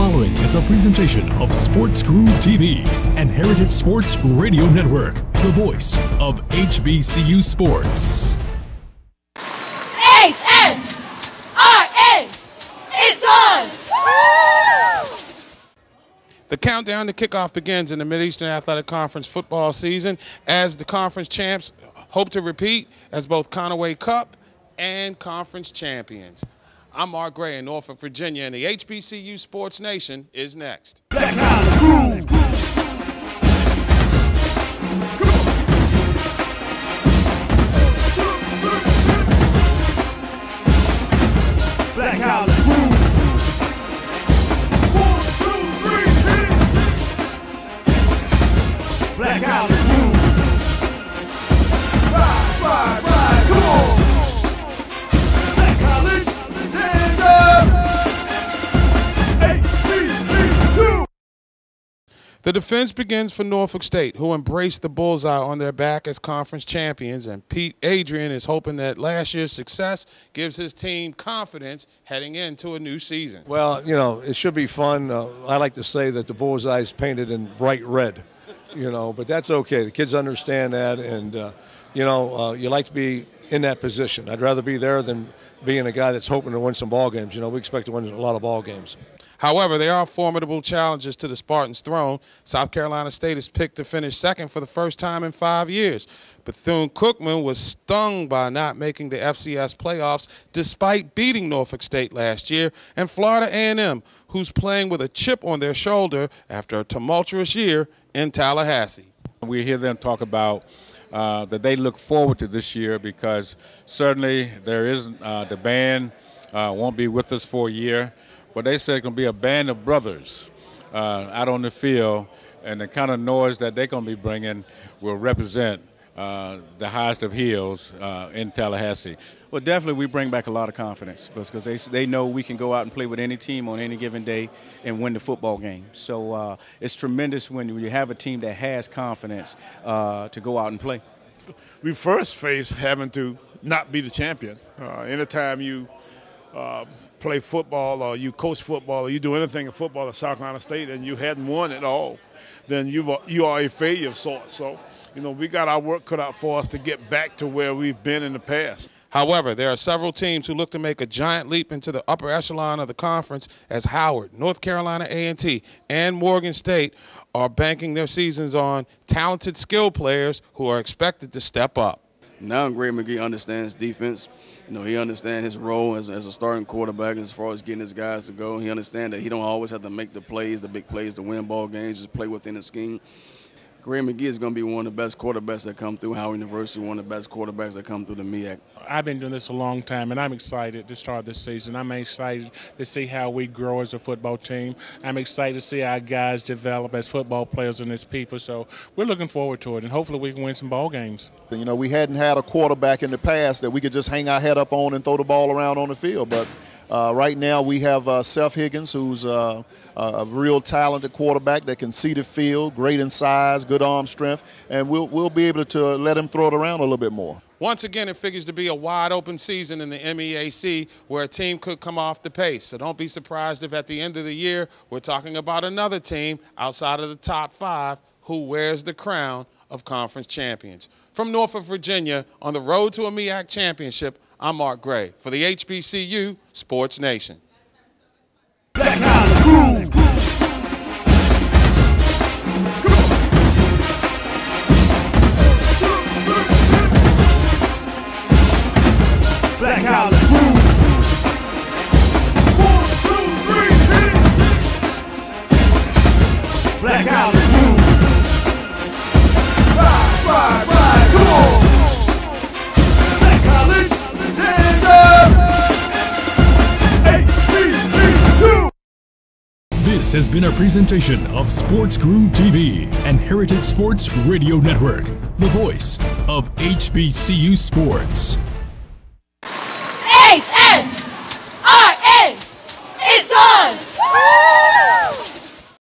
following is a presentation of Sports Groove TV and Heritage Sports Radio Network, the voice of HBCU Sports. HSRN! It's on! The countdown to kickoff begins in the Mideastern Athletic Conference football season as the conference champs hope to repeat as both Conaway Cup and conference champions. I'm Mark Gray in Norfolk, Virginia, and the HBCU Sports Nation is next. The defense begins for Norfolk State, who embraced the bullseye on their back as conference champions, and Pete Adrian is hoping that last year's success gives his team confidence heading into a new season. Well, you know, it should be fun. Uh, I like to say that the bullseye is painted in bright red, you know, but that's okay. The kids understand that, and, uh, you know, uh, you like to be in that position. I'd rather be there than being a guy that's hoping to win some ball games. You know, we expect to win a lot of ball games. However, there are formidable challenges to the Spartans' throne. South Carolina State is picked to finish second for the first time in five years. Bethune Cookman was stung by not making the FCS playoffs despite beating Norfolk State last year, and Florida A&M, who's playing with a chip on their shoulder after a tumultuous year in Tallahassee. We hear them talk about uh, that they look forward to this year because certainly there is uh, the band uh, won't be with us for a year, but they said it's going to be a band of brothers uh, out on the field, and the kind of noise that they're going to be bringing will represent uh, the highest of hills uh, in Tallahassee. Well, definitely, we bring back a lot of confidence because they, they know we can go out and play with any team on any given day and win the football game. So uh, it's tremendous when you have a team that has confidence uh, to go out and play. we first face having to not be the champion. Uh, anytime you uh, play football or you coach football or you do anything in football at South Carolina State and you hadn't won at all, then you you are a failure of sorts. So, you know, we got our work cut out for us to get back to where we've been in the past. However, there are several teams who look to make a giant leap into the upper echelon of the conference as Howard, North Carolina A&T, and Morgan State are banking their seasons on talented skill players who are expected to step up. Now Greg McGee understands defense. You know, he understands his role as, as a starting quarterback as far as getting his guys to go. He understands that he don't always have to make the plays, the big plays to win ball games, just play within the scheme. Greg McGee is going to be one of the best quarterbacks that come through Howard University, one of the best quarterbacks that come through the MEAC. I've been doing this a long time, and I'm excited to start this season. I'm excited to see how we grow as a football team. I'm excited to see our guys develop as football players and as people. So we're looking forward to it, and hopefully we can win some ball games. You know, we hadn't had a quarterback in the past that we could just hang our head up on and throw the ball around on the field. But uh, right now we have uh, Seth Higgins, who's uh, a real talented quarterback that can see the field, great in size, good arm strength, and we'll, we'll be able to let him throw it around a little bit more. Once again, it figures to be a wide open season in the MEAC where a team could come off the pace. So don't be surprised if at the end of the year we're talking about another team outside of the top five who wears the crown of conference champions. From Norfolk, Virginia, on the road to a MEAC championship, I'm Mark Gray for the HBCU Sports Nation. This has been a presentation of Sports Groove TV and Heritage Sports Radio Network, the voice of HBCU Sports. HSRN! It's on!